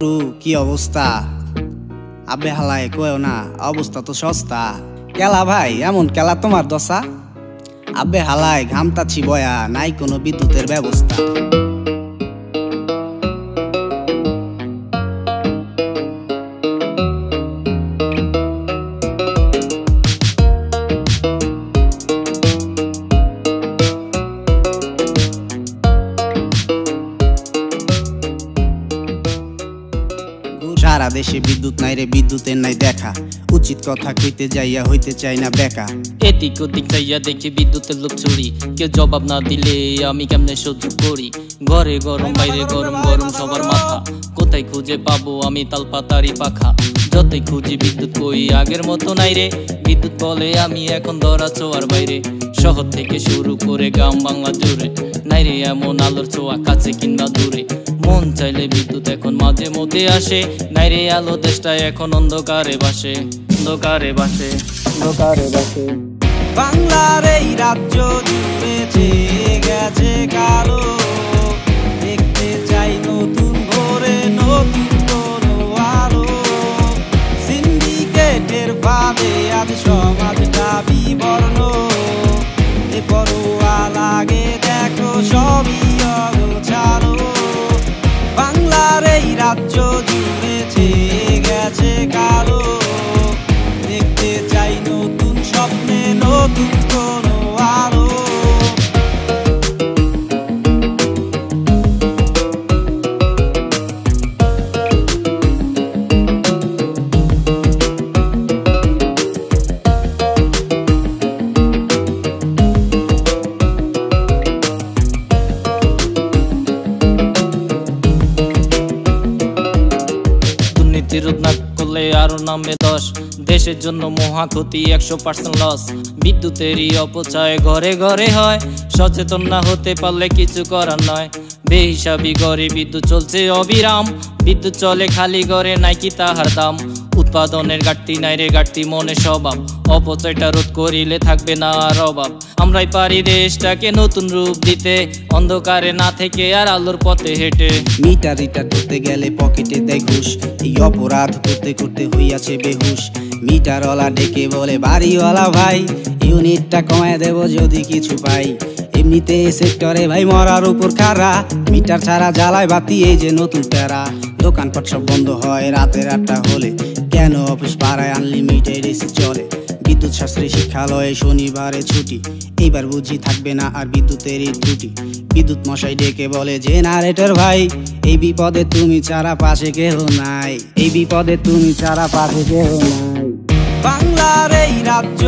Two কি অবস্থা? আবে হালায় কয়েও না, অবস্থা তো সস্তা। কেলা ভাই, এমন কেলা তোমার দশা? আবে হালায় ঘামতাছি বয়া, নাই কোনো বিদ্যুতের ব্যবস্থা। সারা দেশে বিদ্যুৎ নাই রে, বিদ্যুতের নাই দেখা। উচিত কথা কইতে যাইয়া হইতে চাই না বেকা। এদিক ওদিক চাইয়া দেখি বিদ্যুতের লোক চুরি। কেউ জবাব না দিলে আমি কেমনে সহ্য করি? ঘরে গরম, বাইরে গরম গরম সবার মাথা। কোথায় খুঁজে পাবো আমি তালপাতারি পাখা? যতই খুঁজি বিদ্যুৎ কই আগের মতো নাই রে। বিদ্যুৎ বলে আমি এখন ধরা চোয়ার বাইরে। শহর থেকে শুরু করে গ্রাম বাংলা জুড়ে। নাই রে এমন আলোর ছোঁয়া, কাছে কিংবা দূরে। মন চাইলে বিদ্যুৎ এখন মাঝে মধ্যে আসে। নাই রে আলো দেশটা এখন অন্ধকারে বাসে অন্ধকারে বাসে অন্ধকারে বাসে বাংলার এই রাজ্য জুড়ে ছেয়ে গেছে কালো। দেখতে চাই নতুন ভোরে নতুন কোনো আলো। সিন্ডিকেটের ফাঁদে আজ সমাজটা না আরও নামে দশ। দেশের জন্য মহা ক্ষতি, একশো পার্সেন্ট লস বিদ্যুতেরই অপচয় ঘরে ঘরে হয়। সচেতন না হতে পারলে কিছু করার নয়। বেহিসাবি ঘরে বিদ্যুৎ চলছে অবিরাম। বিদ্যুৎ চলে, খালি ঘরে নাকি তাহার দাম। উৎপাদনের ঘাটতি নাই রে ঘাটতি মনে স্বভাব। অপচয়টা রোধ করিলে থাকবে না আর অভাব। আমরাই পারি দেশটাকে নতুন রূপ দিতে। অন্ধকারে না থেকে আর আলোর পথে হেঁটে। মিটার রিটার করতে গেলে পকেটে দেয় ঘুষ। এই অপরাধ করতে করতে হইয়াছে বেহুশ। মিটারওয়ালা ডেকে বলে, বাড়িওয়ালা ভাই, ইউনিটটা কমায় দেব যদি কিছু পাই। এমনিতে সেক্টরে ভাই মরার উপর খারা মিটার ছাড়া জ্বালায় বাতি, এই যে নতুন প্যারা। দোকানপাট সব বন্ধ হয়। রাতের আটটা হলে কেন অফিস পাড়ায় আনলিমিটেড এসি চলে? বিদ্যুৎ শাস্ত্রী শিক্ষালয়ে শনিবারে ছুটি। এইবার বুঝি থাকবে না আর বিদ্যুতেরই ত্রুটি। বিদ্যুৎ মশাই ডেকে বলে জেনারেটর ভাই, এই বিপদে তুমি ছাড়া পাশে কেহ নাই। এই বিপদে তুমি ছাড়া পাশে কেহ নাই। বাংলার এই রাজ্য